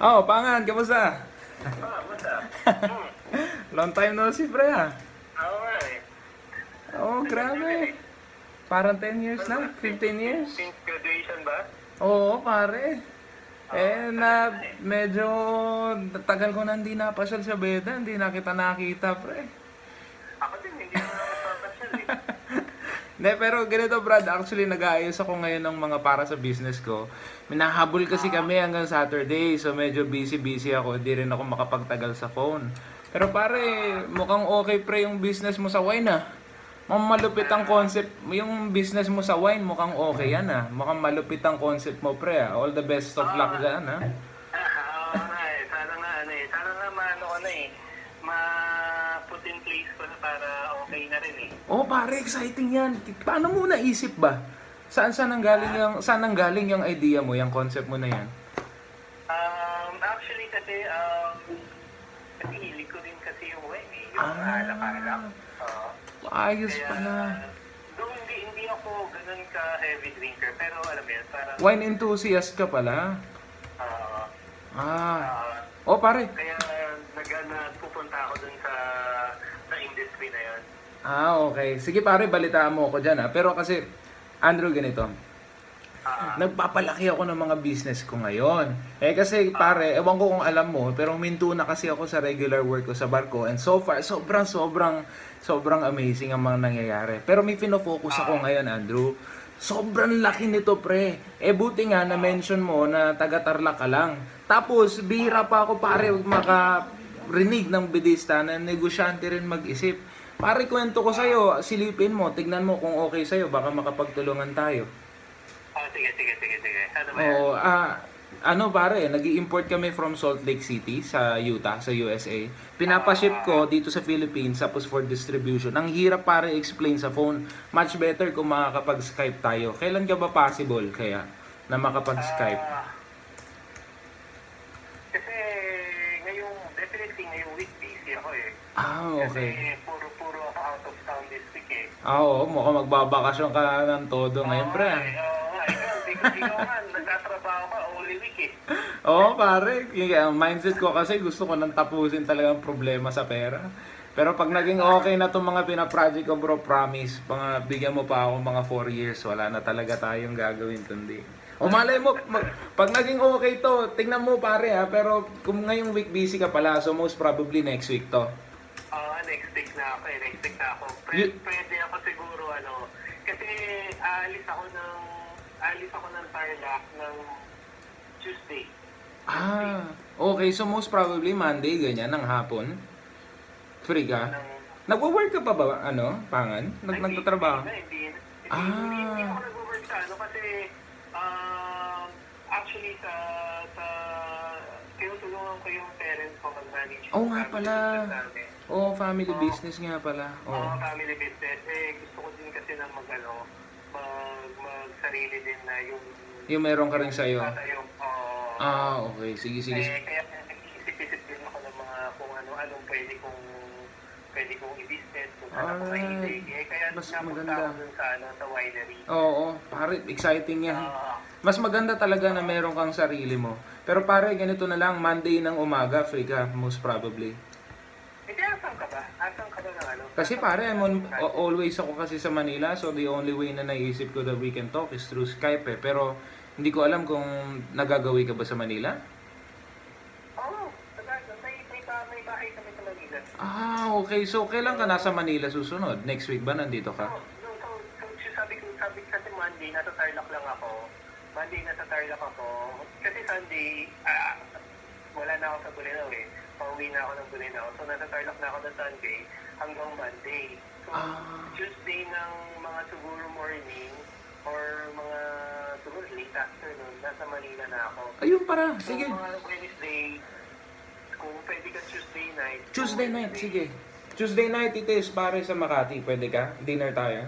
Oh, pangan, kamusta? Ah, basta. Hmm. Long time no see, pre, ah. Eh. Oh, grabe. Parang 10 years na, 15 years. Since graduation ba? Oo, pare. Eh, na, medyo tagal ko na hindi napasyal sa beda, hindi na kita nakita, pre. Ako din, hindi na ako papasyal eh. Hindi, pero ganito Brad, actually nag-aayos ako ngayon ng mga para sa business ko. Minahabol kasi kami hanggang Saturday, so medyo busy-busy ako, hindi rin ako makapagtagal sa phone. Pero pare, mukhang okay pre yung business mo sa wine ah. Mukhang malupit ang concept, yung business mo sa wine, mukhang okay yan ah. Mukhang malupit ang concept mo pre ah. All the best of luck dyan ah. Ah, Oo nga eh. Sana nga ano eh. Sana nga maano ko na eh. Ma-put in place ko na para okay na rin eh. Oh pare, exciting yan. Paano mo naisip ba? Saan saan ang galing yung saan ang galing yung idea mo, yung concept mo na yan? Um, actually kasi, um, kasi hilig ko din kasi yung wine eh. Yung Ah. alak-alak. Oo. Ayos Kaya, pala. Though hindi, hindi ako ganun ka heavy drinker, pero alam mo yun, parang, Wine enthusiast ka pala. ah, Ah. ah, Oh pare. kaya nag, nagpupunta ako dun sa, sa industry na yun. Ah, okay. Sige pare, balitaan mo ako dyan ah. Pero kasi, Andrew, ganito. Ah, Nagpapalaki ako ng mga business ko ngayon. Eh kasi pare, ewan ko kung alam mo, pero minto na kasi ako sa regular work ko sa barko. And so far, sobrang, sobrang, sobrang amazing ang mga nangyayari. Pero may pinofocus ako ngayon, Andrew. Sobrang laki nito, pre. Eh, buti nga na-mention mo na taga-tarlac ka lang. Tapos, bihira pa ako, pare, makarinig ng bidista na negosyante rin mag-isip. Pare, kwento ko sa'yo, silipin mo, tignan mo kung okay sa'yo, baka makapagtulungan tayo. ah, sige, sige, sige, sige. Ano ba yan? Oo, ah, ano pare, nag import kami from Salt Lake City sa Utah, sa USA. Pinapaship ko dito sa Philippines tapos for distribution. Ang hirap pare explain sa phone. Much better kung makakapag-Skype tayo. Kailan ka ba possible kaya na makapag-Skype? Ah, kasi ngayong, definitely ngayong week busy ako eh. Ah, okay. Kasi puro-puro ako out of town this week eh. Ah, oo, mukhang magbabakasyon ka ng todo ngayon, pre. Oo, oo nga, nagtatrabaho ka only week eh. Oo, pare. Yung mindset ko kasi gusto ko nang tapusin talaga ang problema sa pera. Pero pag naging okay na itong mga pinaproject ko bro, promise, mga bigyan mo pa ako mga 4 years, wala na talaga tayong gagawin kundi. O malay mo, mag- pag naging okay to, tingnan mo pare ha, pero kung ngayong week busy ka pala, so most probably next week to. Ah, next week na ako eh, next week na ako. Pwede, pwede ako siguro ano, kasi aalis ako ng, aalis ako ng Tarlac ng Tuesday. Ah, okay, so most probably Monday, ganyan, ng hapon. Free ka? Nagwo-work ka pa ba, ano, pangan? Nag Ay, nagtatrabaho? Hindi, hindi, hindi, Ah. hindi, hindi ako nag-work sa ano kasi um, actually sa sa tinutulungan ko yung parents ko mag-manage Oo yung nga pala. business namin. Oh, family business nga pala. Oo, Oh. family business. Eh, gusto ko din kasi na mag, ano, mag, mag-sarili din na yung... Yung meron ka rin sa'yo. Yung, oo. Ah, okay. Sige, sige. Eh, kaya nag-iisip-isip din ako ng mga kung ano, anong pwede kong pwede kong i-business, kung saan ako Ah, mahilig. Eh, kaya mas maganda. ako dun sa, ano, sa winery. Oo, pare, exciting yan. Ah, Mas maganda talaga na meron kang sarili mo. Pero pare, ganito na lang, Monday ng umaga, free ka, most probably. Hindi, asan ka ba? Asan ka ba ng ano? Kasi pare, I'm on, always ako kasi sa Manila, so the only way na naisip ko that we can talk is through Skype eh. Pero hindi ko alam kung nagagawi ka ba sa Manila? Oo, talaga. May, may, may bahay kami sa Manila. Ah, okay. So, kailan ka nasa Manila susunod? Next week ba nandito ka? So, so, so, so, sabi ko, sabi kasi Monday, nasa Tarlac lang ako. Monday, nasa Tarlac ako. Kasi Sunday, ah, wala na ako sa Bulinaw eh. Pauwi na ako ng Bulinaw. So, nasa Tarlac na ako ng Sunday hanggang Monday. So, Ah. Tuesday ng mga siguro morning or mga siguro late afternoon, nasa Manila na ako. Ayun para, So, sige. mga Wednesday, kung pwede ka Tuesday night. Tuesday night, Wednesday, sige. Tuesday night, it is pare sa Makati. Pwede ka? Dinner tayo?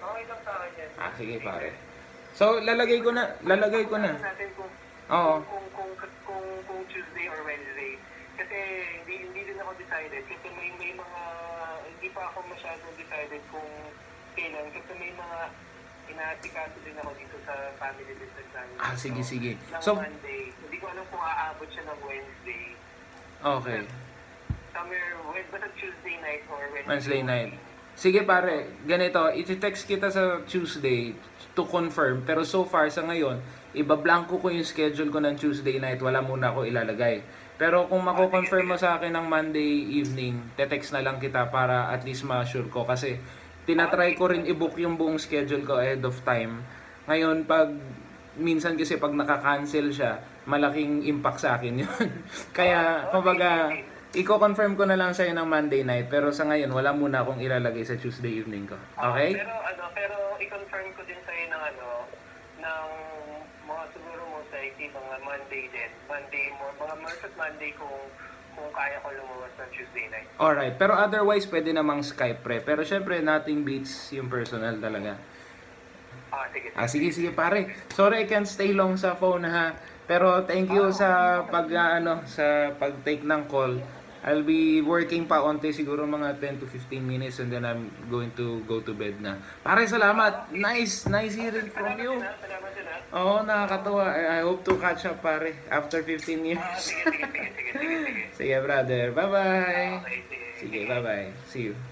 Okay lang sa akin yan. Ah, sige pare. So, lalagay ko na, lalagay ko na. Oo. kung, kung, kung, or Wednesday. Kasi hindi, hindi din ako decided. Kasi may, may mga, hindi pa ako masyadong decided kung kailan. Kasi may mga naasikaso din ako dito sa family business namin. Ah, sige, So, sige. ng So, Monday, hindi ko alam kung aabot siya ng Wednesday. okay. Somewhere, Wed- basta Tuesday night or Wednesday. Wednesday night. Sige pare, ganito, iti-text kita sa Tuesday to confirm. Pero so far sa ngayon, ibablanko ko yung schedule ko ng Tuesday night. Wala muna ako ilalagay. Pero kung mako-confirm mo sa akin ng Monday evening, te-text na lang kita para at least ma-sure ko. Kasi tinatry ko rin i-book yung buong schedule ko ahead of time. Ngayon, pag minsan kasi pag naka-cancel siya, malaking impact sa akin yun. Kaya, kumbaga, Iko-confirm ko na lang sa'yo ng Monday night, pero sa ngayon, wala muna akong ilalagay sa Tuesday evening ko. Okay? pero ano, pero i-confirm ko din sa'yo ng ano, ng siguro mo sa mga Monday din. Monday mo, mga March at Monday kung kung kaya ko lumabas ng Tuesday night. Alright, pero otherwise, pwede namang Skype pre. Pero syempre, nothing beats yung personal talaga. Ah, sige. Ah, sige, sige pare. Sorry, I can't stay long sa phone ha. Pero thank you sa pag, ah, ano, sa pag-take ng call. I'll be working pa onte siguro mga 10 to 15 minutes and then I'm going to go to bed na. Pare, salamat. Nice, nice hearing from you. ah. Ah. Oo, nakakatuwa. I, I hope to catch up pare after 15 Ah, years. sige, sige, sige, sige, sige, sige. Sige brother, bye-bye. Sige, bye-bye. See you.